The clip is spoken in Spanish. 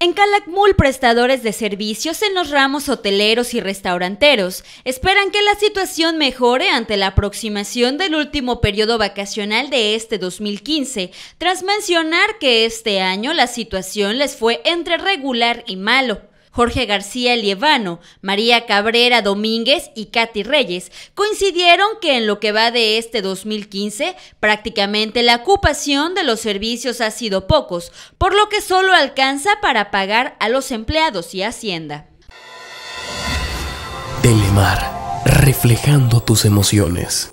En Calakmul, prestadores de servicios en los ramos hoteleros y restauranteros esperan que la situación mejore ante la aproximación del último periodo vacacional de este 2015, tras mencionar que este año la situación les fue entre regular y malo. Jorge García Lievano, María Cabrera Domínguez y Katy Reyes coincidieron que en lo que va de este 2015 prácticamente la ocupación de los servicios ha sido pocos, por lo que solo alcanza para pagar a los empleados y Hacienda. Telemar, reflejando tus emociones.